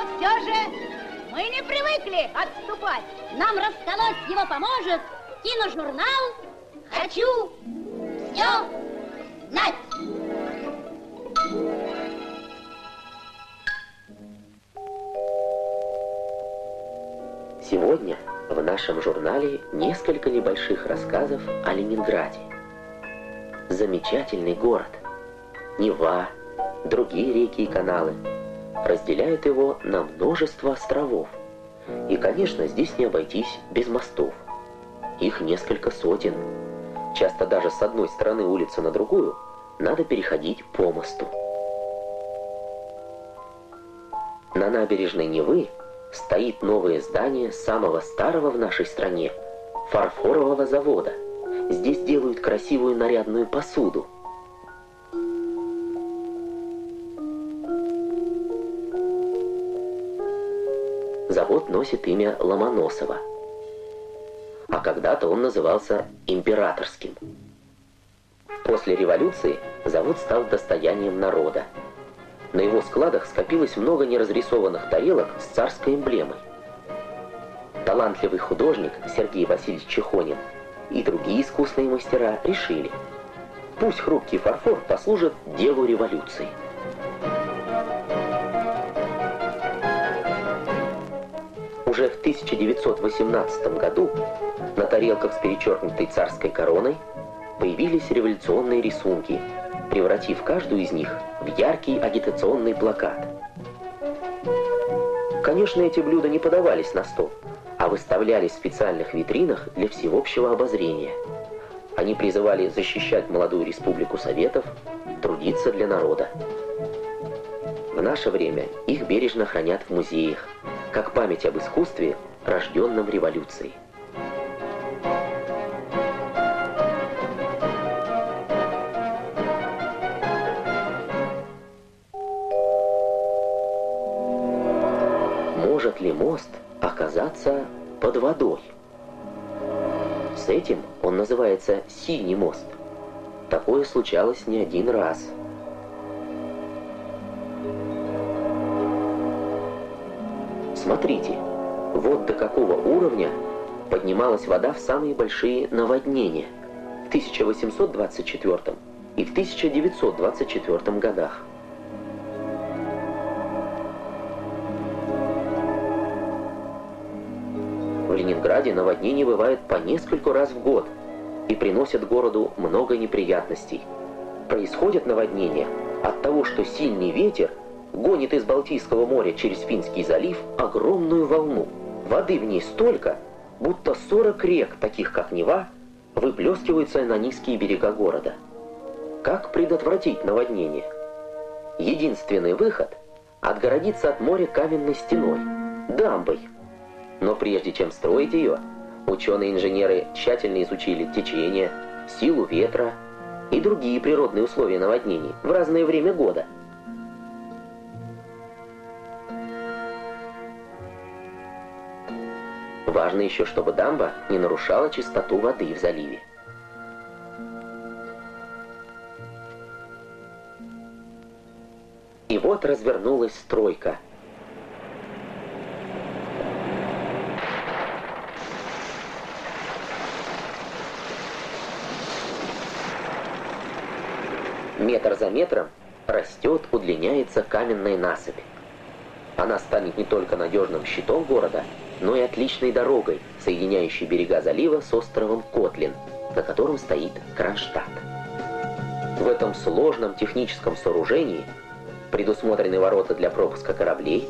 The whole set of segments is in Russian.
Все же мы не привыкли отступать. Нам расколоть его поможет киножурнал «Хочу все знать». Сегодня в нашем журнале несколько небольших рассказов о Ленинграде. Замечательный город. Нева, другие реки и каналы разделяют его на множество островов. И, конечно, здесь не обойтись без мостов. Их несколько сотен. Часто даже с одной стороны улицы на другую надо переходить по мосту. На набережной Невы стоит новое здание самого старого в нашей стране – фарфорового завода. Здесь делают красивую нарядную посуду. Носит имя Ломоносова. А когда-то он назывался Императорским. После революции завод стал достоянием народа. На его складах скопилось много неразрисованных тарелок с царской эмблемой. Талантливый художник Сергей Васильевич Чехонин и другие искусные мастера решили, пусть хрупкий фарфор послужит делу революции. Уже в 1918 году на тарелках с перечеркнутой царской короной появились революционные рисунки – превратив каждую из них в яркий агитационный плакат. Конечно, эти блюда не подавались на стол, а выставлялись в специальных витринах для всеобщего обозрения. Они призывали защищать молодую республику Советов, трудиться для народа. В наше время их бережно хранят в музеях, как память об искусстве, рожденном революцией. может ли мост оказаться под водой? С этим он называется «синий мост». Такое случалось не один раз. Смотрите, вот до какого уровня поднималась вода в самые большие наводнения в 1824 и в 1924 годах. Ленинграде наводнения бывают по нескольку раз в год и приносят городу много неприятностей. Происходят наводнения от того, что сильный ветер гонит из Балтийского моря через Финский залив огромную волну. Воды в ней столько, будто 40 рек, таких как Нева, выплескиваются на низкие берега города. Как предотвратить наводнение? Единственный выход – отгородиться от моря каменной стеной, дамбой – но прежде чем строить ее, ученые-инженеры тщательно изучили течение, силу ветра и другие природные условия наводнений в разное время года. Важно еще, чтобы дамба не нарушала чистоту воды в заливе. И вот развернулась стройка – Метр за метром растет, удлиняется каменная насыпь. Она станет не только надежным щитом города, но и отличной дорогой, соединяющей берега залива с островом Котлин, на котором стоит Кронштадт. В этом сложном техническом сооружении предусмотрены ворота для пропуска кораблей,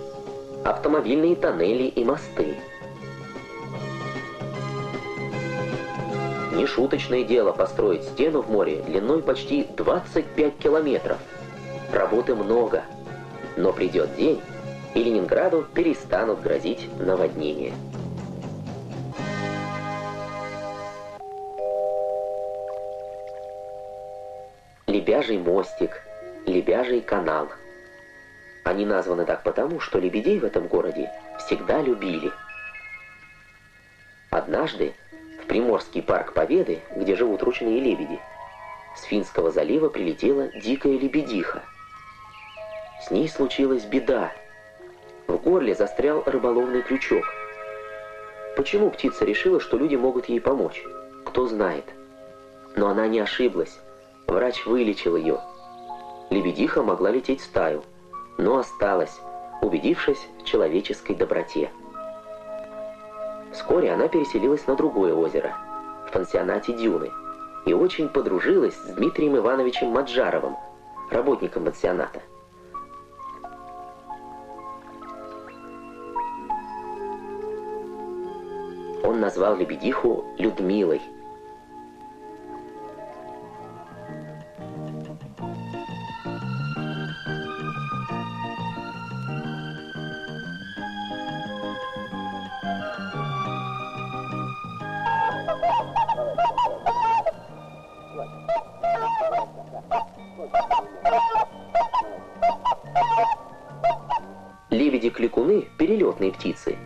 автомобильные тоннели и мосты – Нешуточное дело построить стену в море длиной почти 25 километров. Работы много, но придет день, и Ленинграду перестанут грозить наводнения. Лебяжий мостик, Лебяжий канал. Они названы так потому, что лебедей в этом городе всегда любили. Однажды Приморский парк Победы, где живут ручные лебеди. С Финского залива прилетела дикая лебедиха. с ней случилась беда. Горле застрял рыболовный крючок. Почему птица решила, что люди могут ей помочь? Кто знает. Но она не ошиблась. Врач вылечил ее. Лебедиха могла лететь в стаю, но осталась, убедившись в человеческой доброте. Вскоре она переселилась на другое озеро, в пансионате Дюны, и очень подружилась с Дмитрием Ивановичем Маджаровым, работником пансионата. Назвал лебедиху Людмилой – Лебеди-кликуны – перелетные птицы,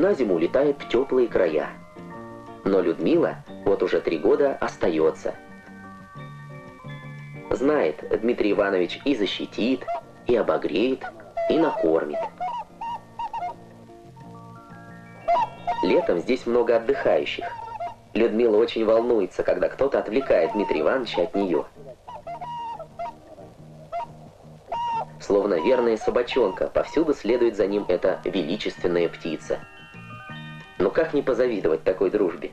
на зиму летают в теплые края. Но Людмила вот уже три года остается. Знает, Дмитрий Иванович и защитит, и обогреет, и накормит. Летом здесь много отдыхающих. Людмила очень волнуется, когда кто-то отвлекает Дмитрия Ивановича от нее. Словно верная собачонка, повсюду следует за ним эта величественная птица. Но как не позавидовать такой дружбе?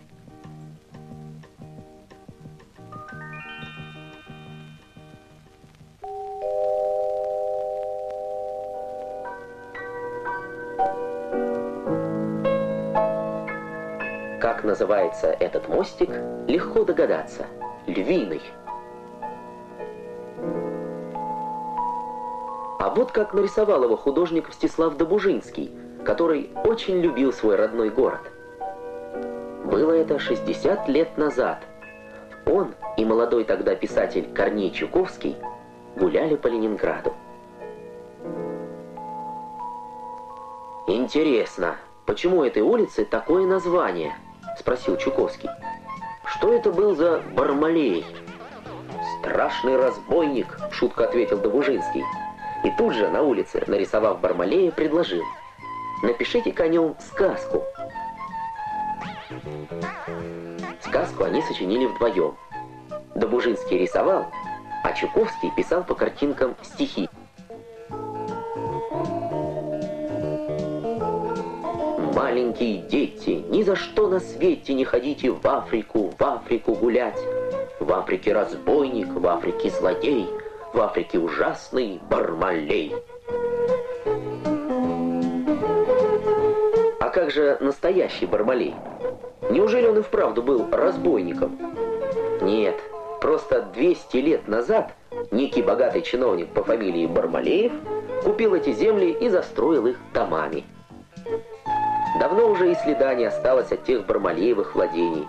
Как называется этот мостик, легко догадаться. Львиный. А вот как нарисовал его художник Мстислав Добужинский, который очень любил свой родной город. Было это 60 лет назад. Он и молодой тогда писатель Корней Чуковский гуляли по Ленинграду. Интересно, почему этой улице такое название? Спросил Чуковский. Что это был за Бармалей? Страшный разбойник, шутко ответил Добужинский. И тут же на улице, нарисовав Бармалея, предложил. Напишите-ка сказку. Сказку они сочинили вдвоем. Добужинский рисовал, а Чуковский писал по картинкам стихи. Маленькие дети, ни за что на свете не ходите в Африку, в Африку гулять. В Африке разбойник, в Африке злодей — в Африке ужасный Бармалей. Как же настоящий Бармалей? Неужели он и вправду был разбойником? Нет, просто 200 лет назад некий богатый чиновник по фамилии Бармалеев купил эти земли и застроил их домами. Давно уже и следа не осталось от тех Бармалеевых владений.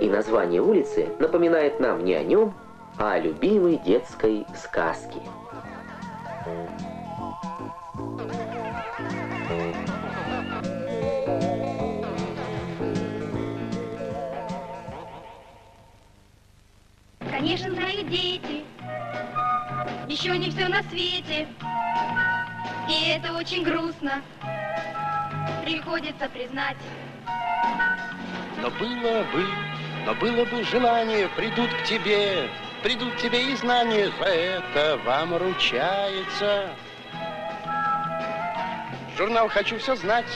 И название улицы напоминает нам не о нем, о любимой детской сказке. Еще не все на свете, и это очень грустно, приходится признать. Но было бы, но было бы желание, придут к тебе Придут тебе и знания, за это вам ручается. Журнал «Хочу все знать»